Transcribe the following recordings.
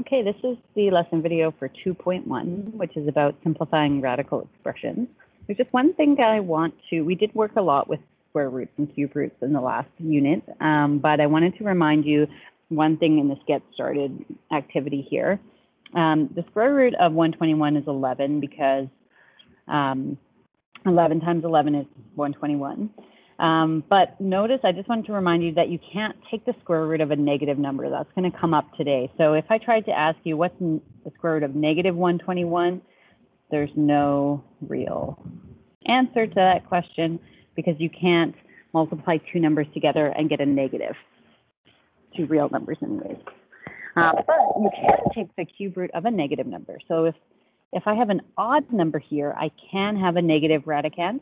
Okay, this is the lesson video for 2.1, which is about simplifying radical expressions. There's just one thing that I want to, we did work a lot with square roots and cube roots in the last unit, um, but I wanted to remind you one thing in this get started activity here. Um, the square root of 121 is 11 because um, 11 times 11 is 121. Um, but notice, I just wanted to remind you that you can't take the square root of a negative number. That's going to come up today. So if I tried to ask you what's the square root of negative 121, there's no real answer to that question because you can't multiply two numbers together and get a negative. Two real numbers anyways. Uh, but you can take the cube root of a negative number. So if, if I have an odd number here, I can have a negative radicand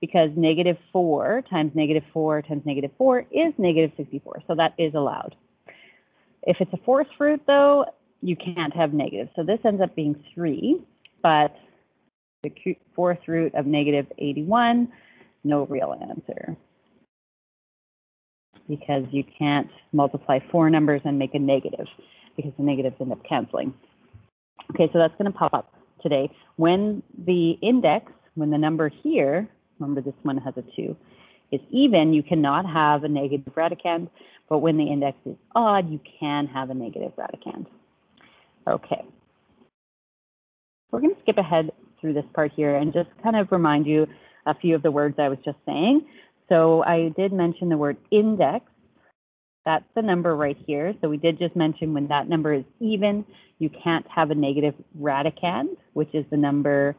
because negative 4 times negative 4 times negative 4 is negative 64. So that is allowed. If it's a fourth root, though, you can't have negative. So this ends up being 3, but the fourth root of negative 81, no real answer. Because you can't multiply four numbers and make a negative, because the negatives end up canceling. Okay, so that's going to pop up today. When the index, when the number here remember this one has a 2, is even, you cannot have a negative radicand, but when the index is odd, you can have a negative radicand. Okay. We're going to skip ahead through this part here and just kind of remind you a few of the words I was just saying. So I did mention the word index. That's the number right here. So we did just mention when that number is even, you can't have a negative radicand, which is the number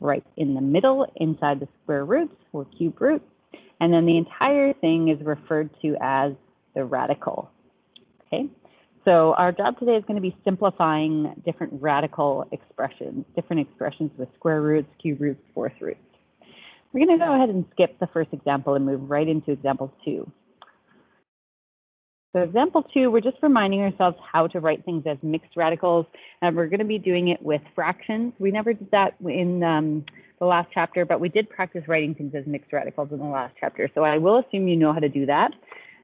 right in the middle inside the square roots or cube root. And then the entire thing is referred to as the radical. Okay, so our job today is going to be simplifying different radical expressions, different expressions with square roots, cube roots, fourth roots. We're going to go ahead and skip the first example and move right into example two. So example two, we're just reminding ourselves how to write things as mixed radicals, and we're going to be doing it with fractions. We never did that in um, the last chapter, but we did practice writing things as mixed radicals in the last chapter. So I will assume you know how to do that.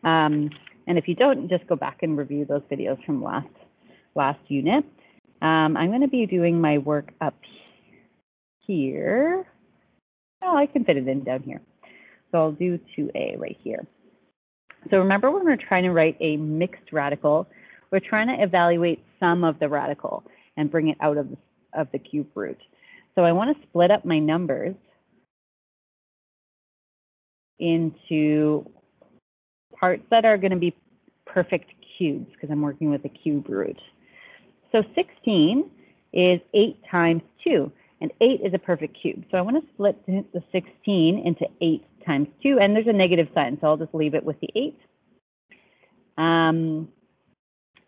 Um, and if you don't, just go back and review those videos from last, last unit. Um, I'm going to be doing my work up here. Oh, I can fit it in down here. So I'll do 2A right here. So remember when we're trying to write a mixed radical, we're trying to evaluate some of the radical and bring it out of the, of the cube root. So I want to split up my numbers into parts that are going to be perfect cubes because I'm working with a cube root. So 16 is 8 times 2, and 8 is a perfect cube. So I want to split the 16 into 8 times 2, and there's a negative sign, so I'll just leave it with the 8. Um,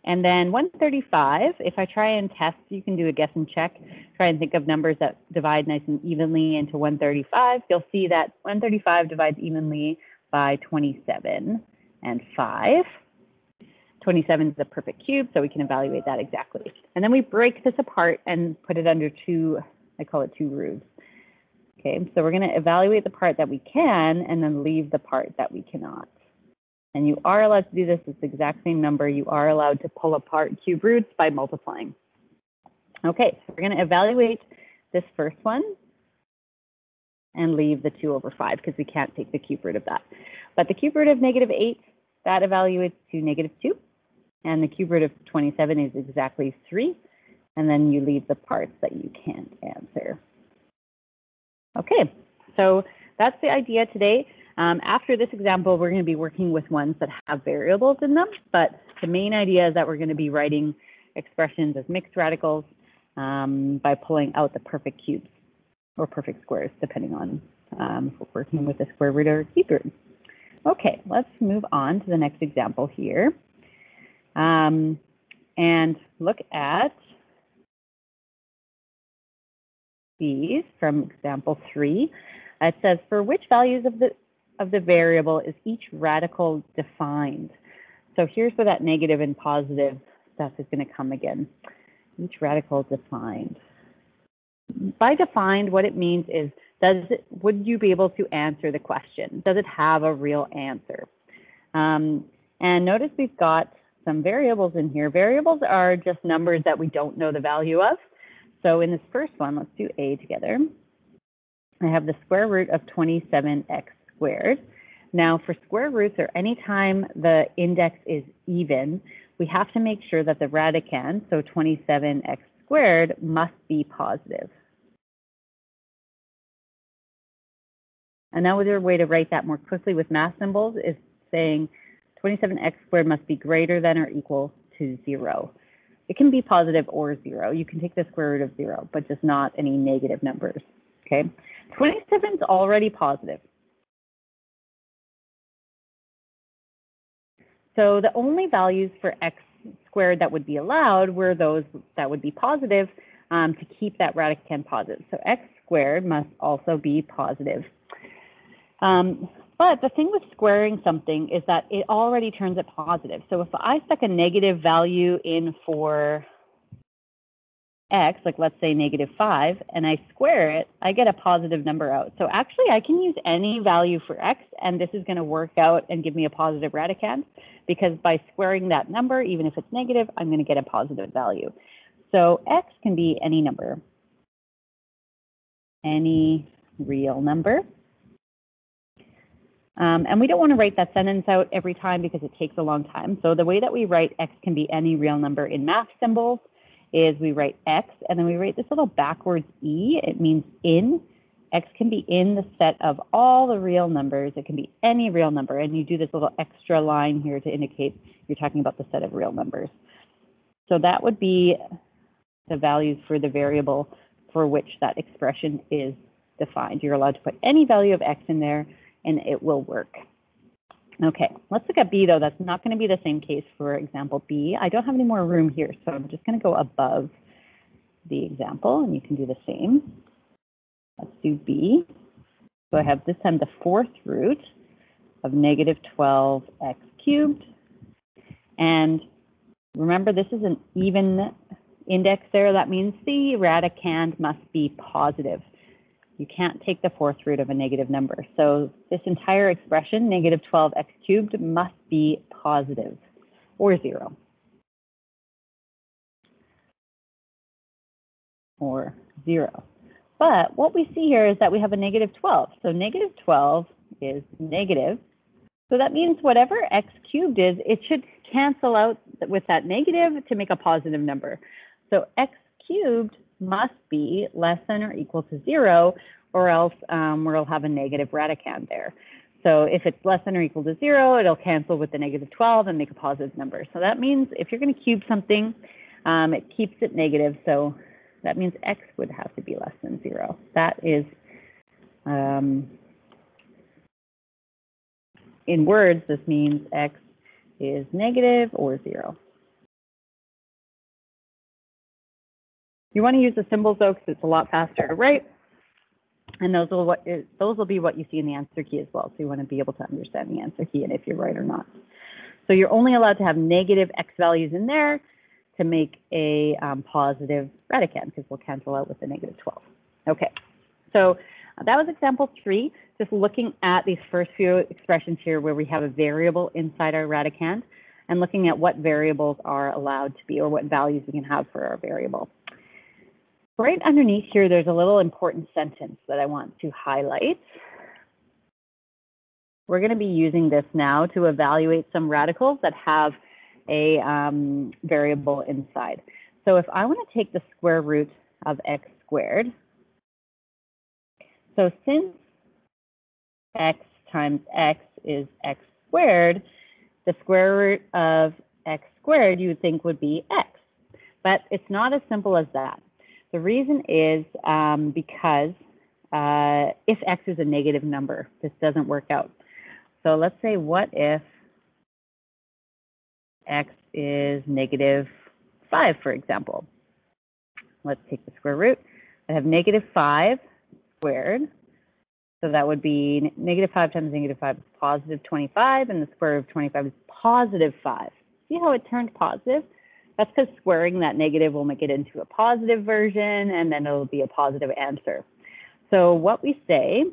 and then 135, if I try and test, you can do a guess and check, try and think of numbers that divide nice and evenly into 135. You'll see that 135 divides evenly by 27 and 5. 27 is a perfect cube, so we can evaluate that exactly. And then we break this apart and put it under two, I call it two roots. Okay, so we're going to evaluate the part that we can and then leave the part that we cannot. And you are allowed to do this, it's the exact same number. You are allowed to pull apart cube roots by multiplying. Okay, so we're going to evaluate this first one and leave the 2 over 5 because we can't take the cube root of that. But the cube root of negative 8, that evaluates to negative 2. And the cube root of 27 is exactly 3. And then you leave the parts that you can't answer. Okay, so that's the idea today. Um, after this example, we're going to be working with ones that have variables in them, but the main idea is that we're going to be writing expressions as mixed radicals um, by pulling out the perfect cubes or perfect squares, depending on um, if we're working with a square root or cube root. Okay, let's move on to the next example here um, and look at these from example three. It says, for which values of the, of the variable is each radical defined? So here's where that negative and positive stuff is going to come again. Each radical defined. By defined, what it means is, does it, would you be able to answer the question? Does it have a real answer? Um, and notice we've got some variables in here. Variables are just numbers that we don't know the value of. So in this first one, let's do a together. I have the square root of 27x squared. Now for square roots or any time the index is even, we have to make sure that the radicand, so 27x squared, must be positive. Another way to write that more quickly with math symbols is saying 27x squared must be greater than or equal to zero. It can be positive or zero. You can take the square root of zero, but just not any negative numbers, okay? 27 is already positive. So the only values for x squared that would be allowed were those that would be positive um, to keep that radicand positive. So x squared must also be positive. Um, but the thing with squaring something is that it already turns it positive. So if I stuck a negative value in for x, like let's say negative 5, and I square it, I get a positive number out. So actually, I can use any value for x, and this is going to work out and give me a positive radicand, because by squaring that number, even if it's negative, I'm going to get a positive value. So x can be any number, any real number. Um, and we don't want to write that sentence out every time because it takes a long time. So the way that we write x can be any real number in math symbols is we write X and then we write this little backwards E. It means in. X can be in the set of all the real numbers. It can be any real number. And you do this little extra line here to indicate you're talking about the set of real numbers. So that would be the values for the variable for which that expression is defined. You're allowed to put any value of X in there and it will work. Okay, let's look at B though. That's not going to be the same case for example B. I don't have any more room here, so I'm just going to go above the example and you can do the same. Let's do B. So I have this time the fourth root of negative 12x cubed. And remember, this is an even index there. That means the radicand must be positive. You can't take the fourth root of a negative number. So this entire expression, negative 12x cubed, must be positive or zero. Or zero. But what we see here is that we have a negative 12. So negative 12 is negative. So that means whatever x cubed is, it should cancel out with that negative to make a positive number. So x cubed must be less than or equal to zero, or else um, we'll have a negative radicand there. So if it's less than or equal to zero, it'll cancel with the negative 12 and make a positive number. So that means if you're going to cube something, um, it keeps it negative. So that means x would have to be less than zero. That is, um, in words, this means x is negative or zero. You want to use the symbols though, because it's a lot faster to write. And those will what those will be what you see in the answer key as well. So you want to be able to understand the answer key and if you're right or not. So you're only allowed to have negative x values in there to make a um, positive radicand because we'll cancel out with the negative 12. Okay, so that was example three, just looking at these first few expressions here where we have a variable inside our radicand and looking at what variables are allowed to be or what values we can have for our variable. Right underneath here, there's a little important sentence that I want to highlight. We're going to be using this now to evaluate some radicals that have a um, variable inside. So if I want to take the square root of x squared, so since x times x is x squared, the square root of x squared you would think would be x. But it's not as simple as that. The reason is um, because uh, if x is a negative number, this doesn't work out. So let's say, what if x is negative 5, for example? Let's take the square root. I have negative 5 squared. So that would be negative 5 times negative 5 is positive 25, and the square root of 25 is positive 5. See how it turned positive? That's because squaring that negative will make it into a positive version, and then it'll be a positive answer. So what we say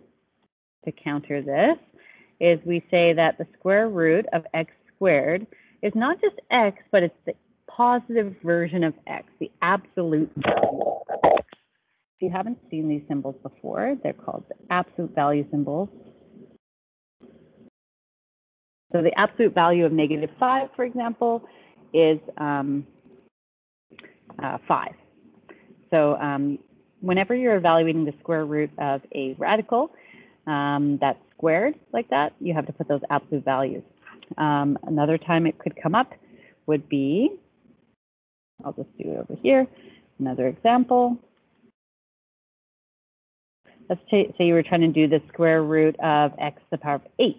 to counter this is we say that the square root of x squared is not just x, but it's the positive version of x, the absolute value of x. If you haven't seen these symbols before, they're called the absolute value symbols. So the absolute value of negative 5, for example, is um, uh, 5. So um, whenever you're evaluating the square root of a radical um, that's squared like that, you have to put those absolute values. Um, another time it could come up would be, I'll just do it over here, another example. Let's say you were trying to do the square root of x to the power of 8.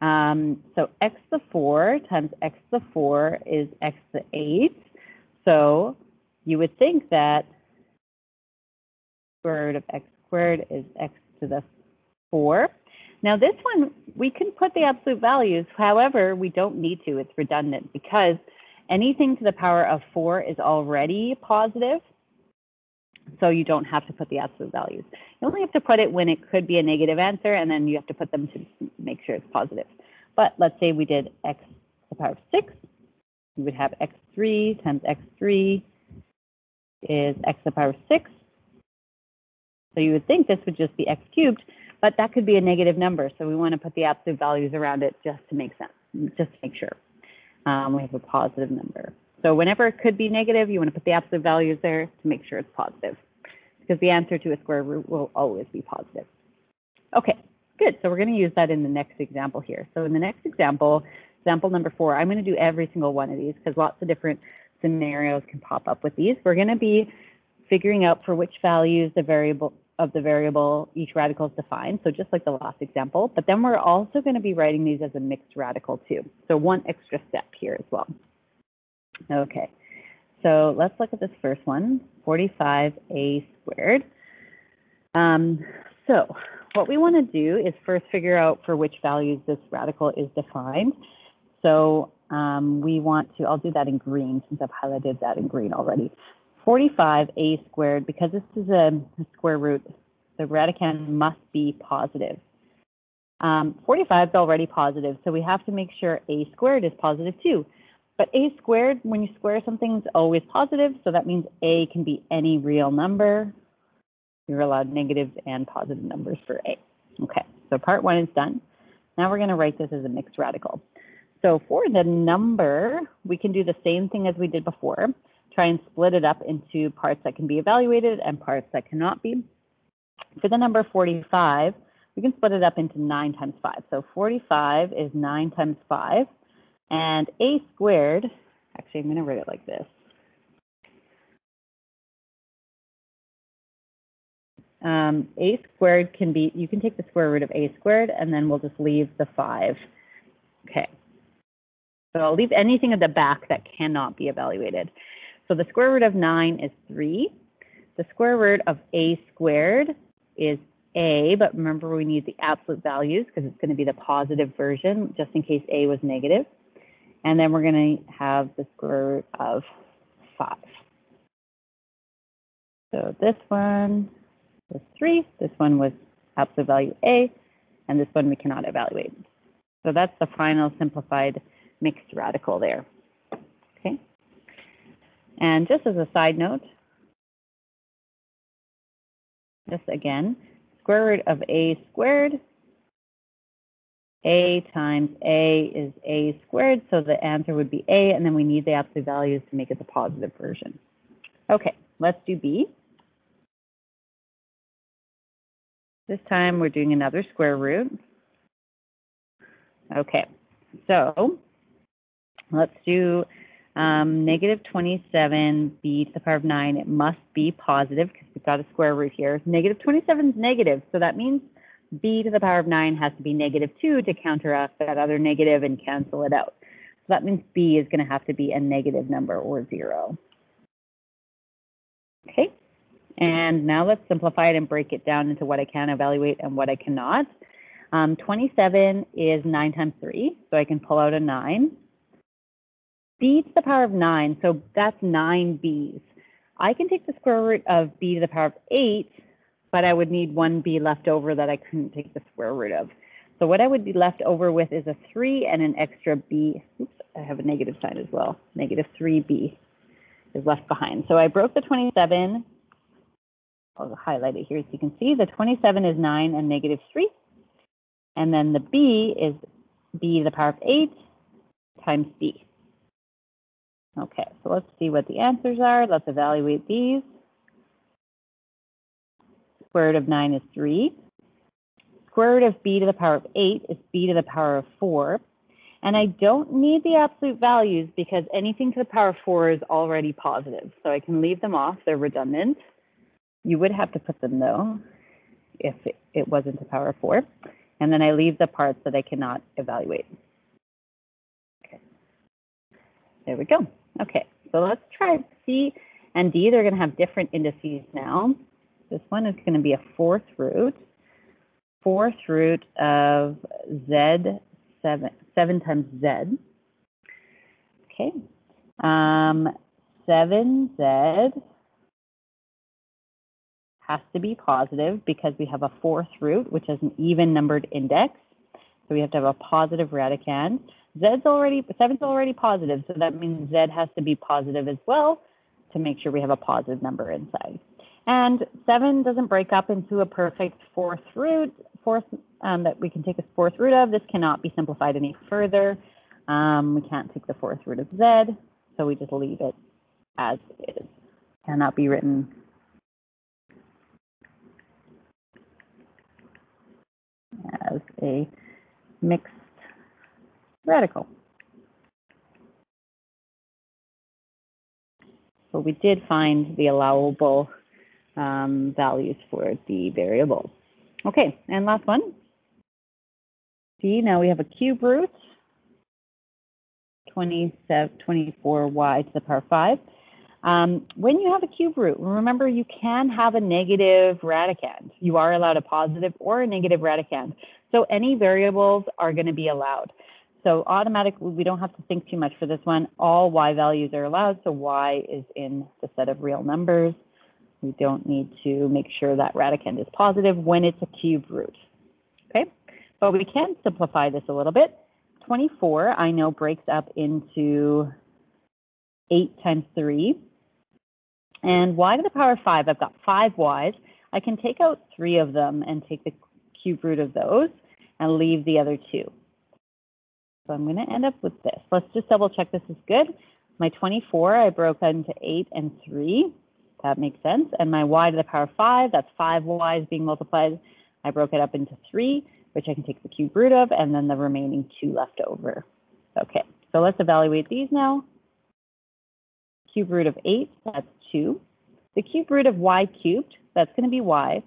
Um, so x to the 4 times x to the 4 is x to the 8. So you would think that square root of x squared is x to the 4. Now this one, we can put the absolute values. However, we don't need to. It's redundant because anything to the power of 4 is already positive. So you don't have to put the absolute values. You only have to put it when it could be a negative answer, and then you have to put them to make sure it's positive. But let's say we did x to the power of 6. We would have x3 times x3 is x to the power of 6. So you would think this would just be x cubed, but that could be a negative number. So we want to put the absolute values around it just to make sense, just to make sure um, we have a positive number. So whenever it could be negative, you want to put the absolute values there to make sure it's positive because the answer to a square root will always be positive. Okay, good. So we're going to use that in the next example here. So in the next example, example number four, I'm going to do every single one of these because lots of different scenarios can pop up with these. We're going to be figuring out for which values the variable of the variable each radical is defined. So just like the last example, but then we're also going to be writing these as a mixed radical too. So one extra step here as well. Okay, so let's look at this first one, 45a squared. Um, so what we want to do is first figure out for which values this radical is defined. So um, we want to, I'll do that in green since I've highlighted that in green already. 45a squared, because this is a, square root, the radicand must be positive. Um, 45 is already positive, so we have to make sure a squared is positive too. But a squared, when you square something, is always positive, so that means a can be any real number. You're allowed negatives and positive numbers for a. Okay, so part one is done. Now we're going to write this as a mixed radical. So for the number, we can do the same thing as we did before try and split it up into parts that can be evaluated and parts that cannot be. For the number 45, we can split it up into 9 times 5. So 45 is 9 times 5. And a squared, actually, I'm going to write it like this. Um, a squared can be, you can take the square root of a squared, and then we'll just leave the 5. Okay. So I'll leave anything at the back that cannot be evaluated. So the square root of 9 is 3. The square root of a squared is a, but remember we need the absolute values because it's going to be the positive version just in case a was negative. And then we're going to have the square root of 5. So this one was 3, this one was absolute value a, and this one we cannot evaluate. So that's the final simplified mixed radical there. Okay. And just as a side note, just again, square root of a squared, a times a is a squared, so the answer would be a, and then we need the absolute values to make it the positive version. Okay, let's do b. This time we're doing another square root. Okay, so let's do um, negative 27b to the power of 9, it must be positive because we've got a square root here. Negative 27 is negative, so that means b to the power of 9 has to be negative 2 to counteract that other negative and cancel it out. So that means b is going to have to be a negative number or 0. Okay, and now let's simplify it and break it down into what I can evaluate and what I cannot. Um, 27 is 9 times 3, so I can pull out a 9 b to the power of 9, so that's 9 b's. I can take the square root of b to the power of 8, but I would need one b left over that I couldn't take the square root of. So what I would be left over with is a 3 and an extra b. Oops, I have a negative sign as well. Negative 3b is left behind. So I broke the 27. I'll highlight it here so you can see. The 27 is 9 and negative 3. And then the b is b to the power of 8 times b. Okay, so let's see what the answers are. Let's evaluate these. Square root of 9 is 3. Square root of b to the power of 8 is b to the power of 4. And I don't need the absolute values because anything to the power of 4 is already positive. So I can leave them off. They're redundant. You would have to put them, though, if it, wasn't the power of 4. And then I leave the parts that I cannot evaluate. Okay. There we go. Okay, so let's try C and D. They're going to have different indices now. This one is going to be a fourth root. Fourth root of Z, 7, 7 times Z. Okay. Um, 7Z has to be positive because we have a fourth root, which is an even numbered index. So we have to have a positive radicand. Z's already, seven's already positive, so that means Z has to be positive as well to make sure we have a positive number inside. And seven doesn't break up into a perfect fourth root, fourth um, that we can take a fourth root of. This cannot be simplified any further. Um, we can't take the fourth root of Z, so we just leave it as is. Cannot be written as a mixed radical. But we did find the allowable um, values for the variable. Okay, and last one. See, now we have a cube root, 24y to the power 5. Um, when you have a cube root, remember you can have a negative radicand. You are allowed a positive or a negative radicand. So any variables are going to be allowed. So automatically, we don't have to think too much for this one. All y values are allowed, so y is in the set of real numbers. We don't need to make sure that radicand is positive when it's a cube root. Okay, but we can simplify this a little bit. 24, I know, breaks up into 8 times 3. And y to the power of 5, I've got 5 y's. I can take out 3 of them and take the cube root of those and leave the other 2. So I'm going to end up with this. Let's just double check this is good. My 24, I broke into 8 and 3. That makes sense. And my y to the power of 5, that's 5 y's being multiplied. I broke it up into 3, which I can take the cube root of, and then the remaining 2 left over. Okay, so let's evaluate these now. Cube root of 8, that's 2. The cube root of y cubed, that's going to be y.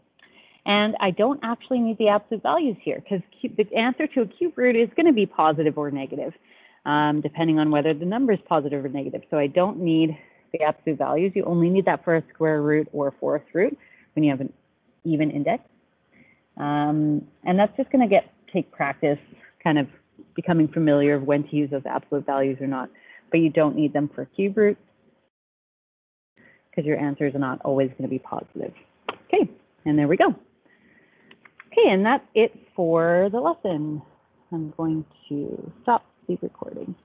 And I don't actually need the absolute values here because the answer to a cube root is going to be positive or negative, um, depending on whether the number is positive or negative. So I don't need the absolute values. You only need that for a square root or a fourth root when you have an even index. Um, and that's just going to get take practice, kind of becoming familiar of when to use those absolute values or not. But you don't need them for cube roots because your answers are not always going to be positive. Okay, and there we go. Okay, and that's it for the lesson. I'm going to stop the recording.